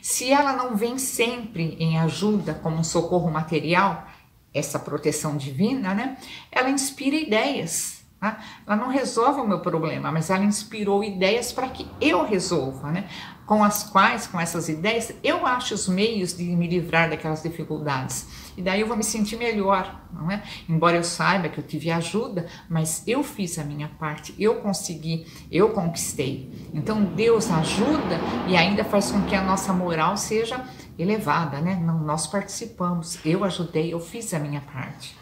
Se ela não vem sempre em ajuda como um socorro material, essa proteção divina, né? Ela inspira ideias. Tá? Ela não resolve o meu problema, mas ela inspirou ideias para que eu resolva, né? Com as quais, com essas ideias, eu acho os meios de me livrar daquelas dificuldades e daí eu vou me sentir melhor, não é? Embora eu saiba que eu tive ajuda, mas eu fiz a minha parte, eu consegui, eu conquistei. Então Deus ajuda e ainda faz com que a nossa moral seja elevada, né? Não, nós participamos, eu ajudei, eu fiz a minha parte.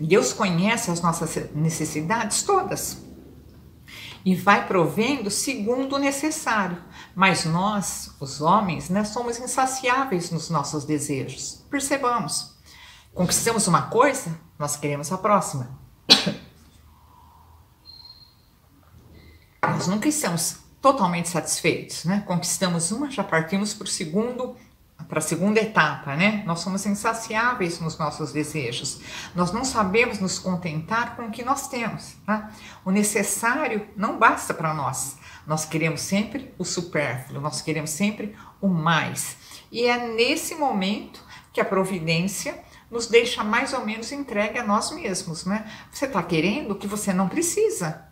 Deus conhece as nossas necessidades todas e vai provendo segundo o necessário. Mas nós, os homens, né, somos insaciáveis nos nossos desejos. Percebamos. Conquistamos uma coisa, nós queremos a próxima. nós nunca estamos totalmente satisfeitos, né? Conquistamos uma, já partimos para o segundo para a segunda etapa, né? Nós somos insaciáveis nos nossos desejos. Nós não sabemos nos contentar com o que nós temos. Tá? O necessário não basta para nós. Nós queremos sempre o supérfluo, nós queremos sempre o mais. E é nesse momento que a providência nos deixa mais ou menos entregue a nós mesmos, né? Você está querendo o que você não precisa.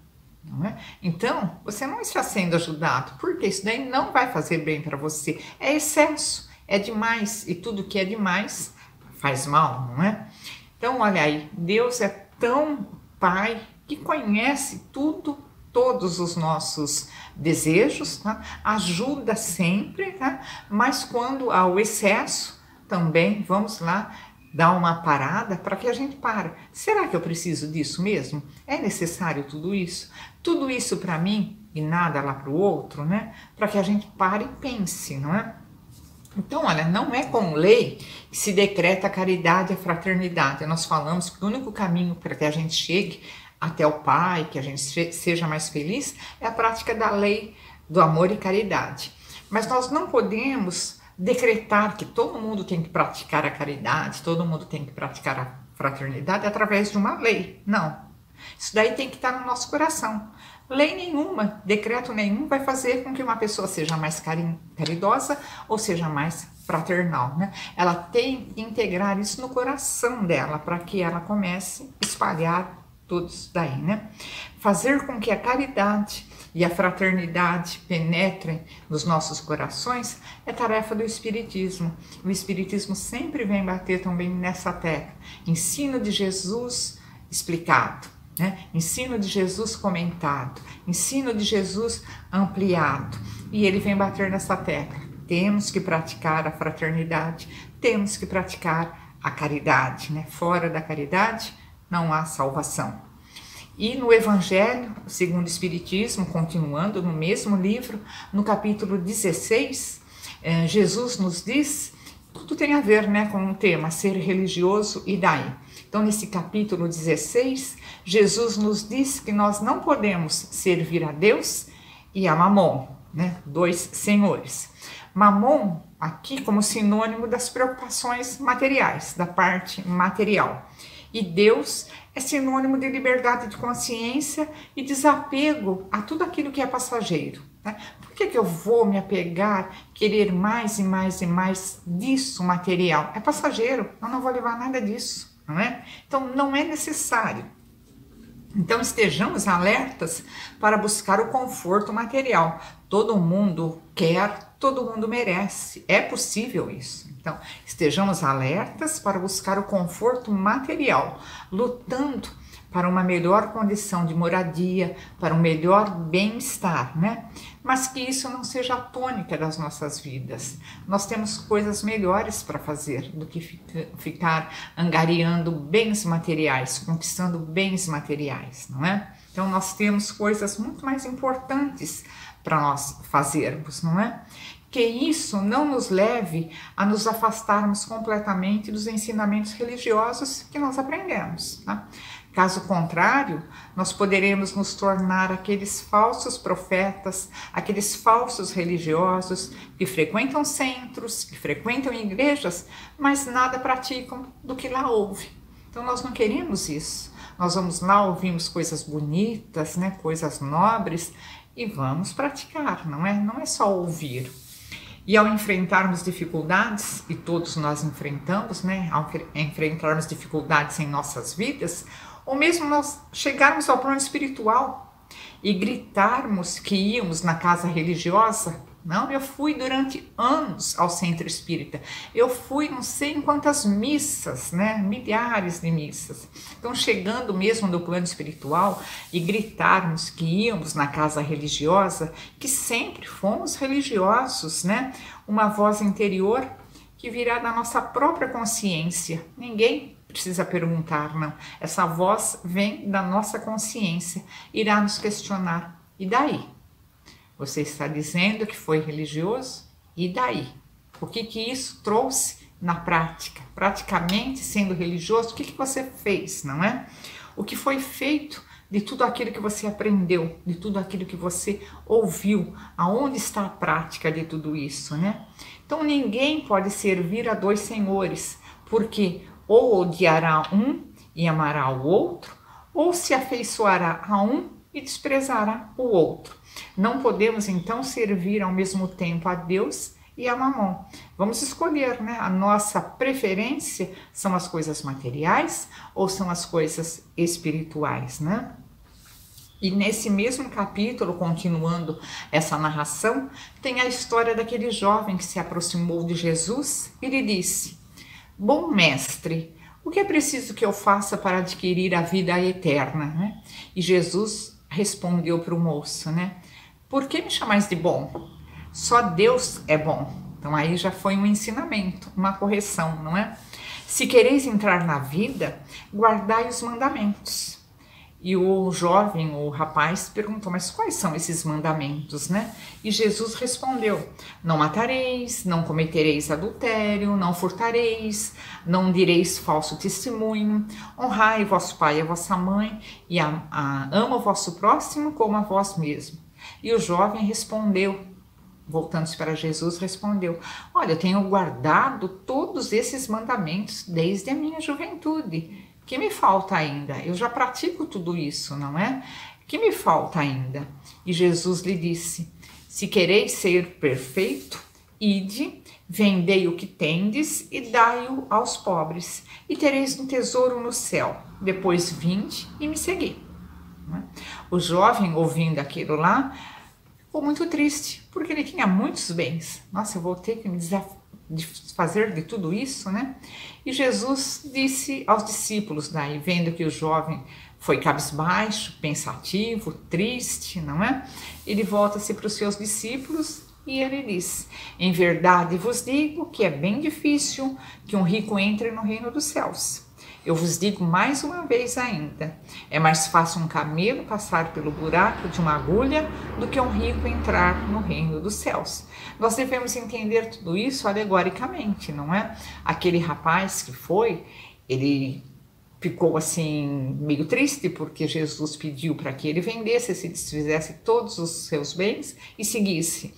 Não é? Então, você não está sendo ajudado, porque isso daí não vai fazer bem para você. É excesso é demais e tudo que é demais faz mal, não é? Então, olha aí, Deus é tão Pai que conhece tudo, todos os nossos desejos, tá? ajuda sempre, tá? mas quando há o excesso, também vamos lá dar uma parada para que a gente pare. Será que eu preciso disso mesmo? É necessário tudo isso? Tudo isso para mim e nada lá para o outro, né? Para que a gente pare e pense, não é? Então, olha, não é com lei que se decreta a caridade e a fraternidade. Nós falamos que o único caminho para que a gente chegue até o Pai, que a gente seja mais feliz, é a prática da lei do amor e caridade. Mas nós não podemos decretar que todo mundo tem que praticar a caridade, todo mundo tem que praticar a fraternidade através de uma lei. Não. Isso daí tem que estar no nosso coração. Lei nenhuma, decreto nenhum vai fazer com que uma pessoa seja mais caridosa ou seja mais fraternal, né? Ela tem que integrar isso no coração dela para que ela comece a espalhar tudo isso daí, né? Fazer com que a caridade e a fraternidade penetrem nos nossos corações é tarefa do Espiritismo. O Espiritismo sempre vem bater também nessa tecla. Ensino de Jesus explicado né? Ensino de Jesus comentado, ensino de Jesus ampliado. E ele vem bater nessa tecla. Temos que praticar a fraternidade, temos que praticar a caridade. Né? Fora da caridade não há salvação. E no Evangelho, segundo o Espiritismo, continuando no mesmo livro, no capítulo 16, eh, Jesus nos diz, tudo tem a ver né, com o tema ser religioso e daí. Então, nesse capítulo 16, Jesus nos diz que nós não podemos servir a Deus e a Mamon, né? dois senhores. Mamon, aqui como sinônimo das preocupações materiais, da parte material. E Deus é sinônimo de liberdade de consciência e desapego a tudo aquilo que é passageiro. Né? Por que, que eu vou me apegar, querer mais e mais e mais disso material? É passageiro, eu não vou levar nada disso não é? Então não é necessário. Então estejamos alertas para buscar o conforto material. Todo mundo quer, todo mundo merece. É possível isso. Então, estejamos alertas para buscar o conforto material, lutando para uma melhor condição de moradia, para um melhor bem-estar, né? Mas que isso não seja a tônica das nossas vidas. Nós temos coisas melhores para fazer do que ficar angariando bens materiais, conquistando bens materiais, não é? Então nós temos coisas muito mais importantes para nós fazermos, não é? Que isso não nos leve a nos afastarmos completamente dos ensinamentos religiosos que nós aprendemos, tá? Caso contrário, nós poderemos nos tornar aqueles falsos profetas, aqueles falsos religiosos que frequentam centros, que frequentam igrejas, mas nada praticam do que lá houve. Então nós não queremos isso. Nós vamos lá, ouvimos coisas bonitas, né, coisas nobres e vamos praticar, não é? Não é só ouvir. E ao enfrentarmos dificuldades, e todos nós enfrentamos, né? Ao enfrentarmos dificuldades em nossas vidas, ou mesmo nós chegarmos ao plano espiritual e gritarmos que íamos na casa religiosa. Não, eu fui durante anos ao centro espírita. Eu fui não sei em quantas missas, né? Milhares de missas. Então, chegando mesmo no plano espiritual e gritarmos que íamos na casa religiosa, que sempre fomos religiosos, né? Uma voz interior que virá da nossa própria consciência. Ninguém precisa perguntar, não. Essa voz vem da nossa consciência, irá nos questionar. E daí? Você está dizendo que foi religioso? E daí? O que, que isso trouxe na prática? Praticamente sendo religioso, o que, que você fez, não é? O que foi feito de tudo aquilo que você aprendeu, de tudo aquilo que você ouviu, aonde está a prática de tudo isso, né? Então ninguém pode servir a dois senhores, porque ou odiará um e amará o outro, ou se afeiçoará a um e desprezará o outro. Não podemos então servir ao mesmo tempo a Deus e a Mamon. Vamos escolher, né? A nossa preferência são as coisas materiais ou são as coisas espirituais, né? E nesse mesmo capítulo, continuando essa narração, tem a história daquele jovem que se aproximou de Jesus e lhe disse: Bom mestre, o que é preciso que eu faça para adquirir a vida eterna? E Jesus respondeu para o moço, né? Por que me chamais de bom? Só Deus é bom. Então aí já foi um ensinamento, uma correção, não é? Se quereis entrar na vida, guardai os mandamentos. E o jovem, o rapaz, perguntou: Mas quais são esses mandamentos, né? E Jesus respondeu: Não matareis, não cometereis adultério, não furtareis, não direis falso testemunho, honrai vosso pai e vossa mãe, e a, a, ama o vosso próximo como a vós mesmo. E o jovem respondeu: voltando-se para Jesus, respondeu: Olha, eu tenho guardado todos esses mandamentos desde a minha juventude que me falta ainda? Eu já pratico tudo isso, não é? Que me falta ainda? E Jesus lhe disse: Se quereis ser perfeito, ide, vendei o que tendes e dai-o aos pobres, e tereis um tesouro no céu. Depois vinde e me segui. É? O jovem, ouvindo aquilo lá, ficou muito triste, porque ele tinha muitos bens. Nossa, eu vou ter que me desfazer de tudo isso, né? E Jesus disse aos discípulos, daí, vendo que o jovem foi cabisbaixo, pensativo, triste, não é? Ele volta-se para os seus discípulos e ele diz: Em verdade vos digo que é bem difícil que um rico entre no reino dos céus. Eu vos digo mais uma vez ainda: é mais fácil um camelo passar pelo buraco de uma agulha do que um rico entrar no reino dos céus. Nós devemos entender tudo isso alegoricamente, não é? Aquele rapaz que foi, ele ficou assim meio triste porque Jesus pediu para que ele vendesse, se desfizesse todos os seus bens e seguisse.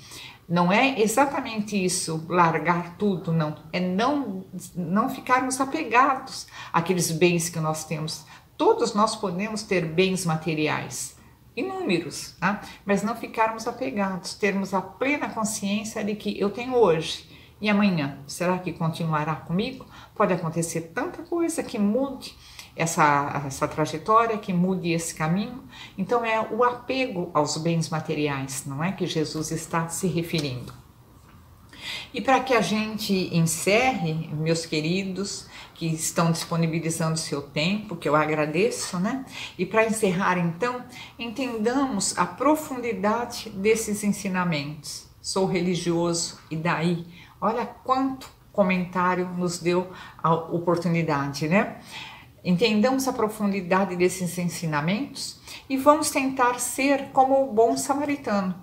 Não é exatamente isso, largar tudo, não. É não, não ficarmos apegados àqueles bens que nós temos. Todos nós podemos ter bens materiais, inúmeros, tá? mas não ficarmos apegados, termos a plena consciência de que eu tenho hoje e amanhã, será que continuará comigo? Pode acontecer tanta coisa que mude essa, essa trajetória, que mude esse caminho. Então é o apego aos bens materiais, não é que Jesus está se referindo. E para que a gente encerre, meus queridos, que estão disponibilizando seu tempo, que eu agradeço, né? E para encerrar, então, entendamos a profundidade desses ensinamentos. Sou religioso e daí? Olha quanto comentário nos deu a oportunidade, né? Entendamos a profundidade desses ensinamentos e vamos tentar ser como o bom samaritano,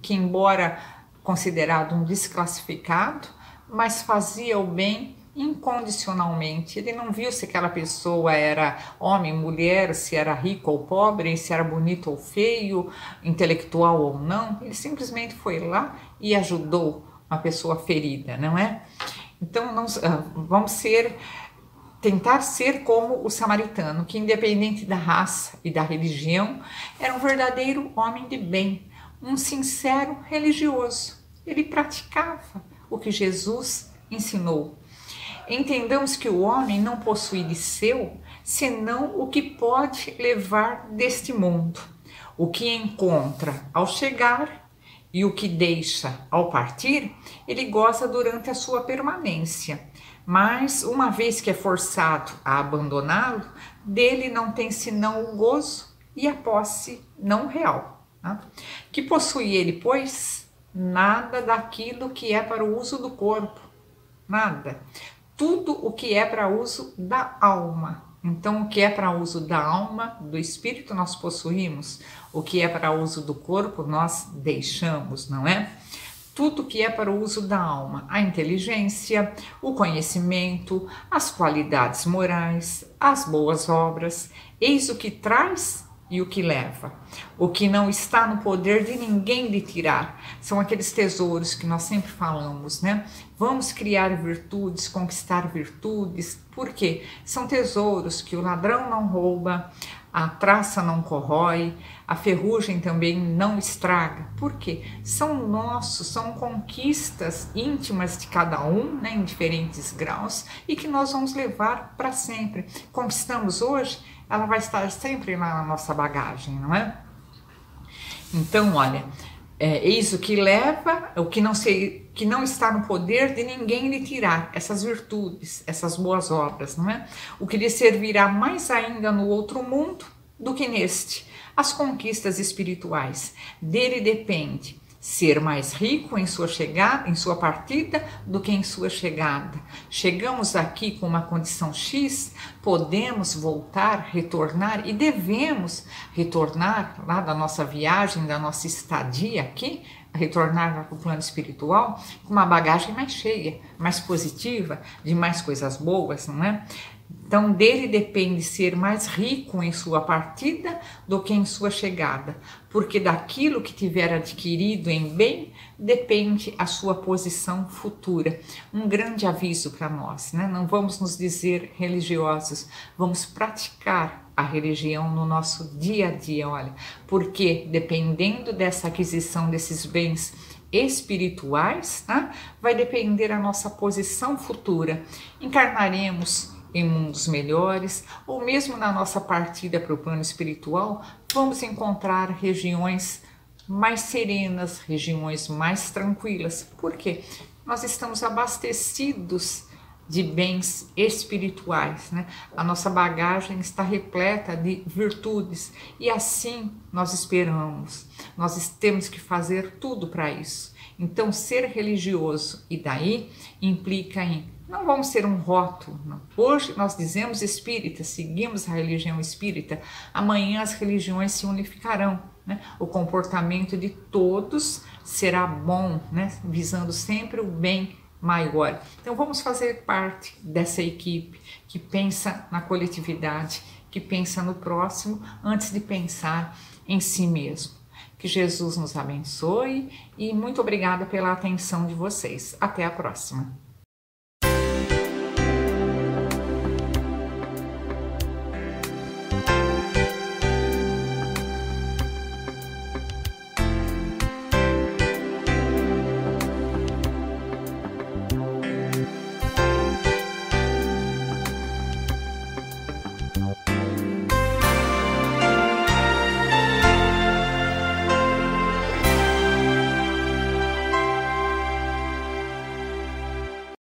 que, embora considerado um desclassificado, mas fazia o bem incondicionalmente. Ele não viu se aquela pessoa era homem, mulher, se era rico ou pobre, se era bonito ou feio, intelectual ou não. Ele simplesmente foi lá e ajudou uma pessoa ferida, não é? Então nós, ah, vamos ser tentar ser como o samaritano, que independente da raça e da religião, era um verdadeiro homem de bem, um sincero religioso ele praticava o que Jesus ensinou. Entendamos que o homem não possui de seu senão o que pode levar deste mundo, o que encontra ao chegar e o que deixa ao partir, ele goza durante a sua permanência. Mas uma vez que é forçado a abandoná-lo, dele não tem senão o gozo e a posse não real. Né? Que possui ele, pois, nada daquilo que é para o uso do corpo, nada. Tudo o que é para uso da alma. Então, o que é para uso da alma, do espírito, nós possuímos. O que é para uso do corpo, nós deixamos, não é? Tudo que é para o uso da alma, a inteligência, o conhecimento, as qualidades morais, as boas obras, eis o que traz e o que leva. O que não está no poder de ninguém de tirar. São aqueles tesouros que nós sempre falamos, né? Vamos criar virtudes, conquistar virtudes, porque são tesouros que o ladrão não rouba, a traça não corrói, a ferrugem também não estraga. Por quê? São nossos, são conquistas íntimas de cada um, né, em diferentes graus, e que nós vamos levar para sempre. Conquistamos hoje, ela vai estar sempre na nossa bagagem, não é? Então, olha, é, eis o que leva, o que não, sei, que não está no poder de ninguém lhe tirar essas virtudes, essas boas obras, não é? O que lhe servirá mais ainda no outro mundo do que neste, as conquistas espirituais. Dele depende ser mais rico em sua chegada, em sua partida, do que em sua chegada. Chegamos aqui com uma condição X, podemos voltar, retornar e devemos retornar lá da nossa viagem, da nossa estadia aqui, retornar para o plano espiritual com uma bagagem mais cheia, mais positiva, de mais coisas boas, não é? Então, dele depende ser mais rico em sua partida do que em sua chegada, porque daquilo que tiver adquirido em bem depende a sua posição futura. Um grande aviso para nós, né? Não vamos nos dizer religiosos, vamos praticar a religião no nosso dia a dia, olha, porque dependendo dessa aquisição desses bens espirituais, né, vai depender a nossa posição futura. Encarnaremos em mundos melhores, ou mesmo na nossa partida para o plano espiritual, vamos encontrar regiões mais serenas, regiões mais tranquilas. Por quê? Nós estamos abastecidos de bens espirituais, né? A nossa bagagem está repleta de virtudes e assim nós esperamos. Nós temos que fazer tudo para isso. Então, ser religioso e daí implica em não vamos ser um rótulo. Não. Hoje nós dizemos espírita, seguimos a religião espírita, amanhã as religiões se unificarão. Né? O comportamento de todos será bom, né? visando sempre o bem maior. Então vamos fazer parte dessa equipe que pensa na coletividade, que pensa no próximo antes de pensar em si mesmo. Que Jesus nos abençoe e muito obrigada pela atenção de vocês. Até a próxima.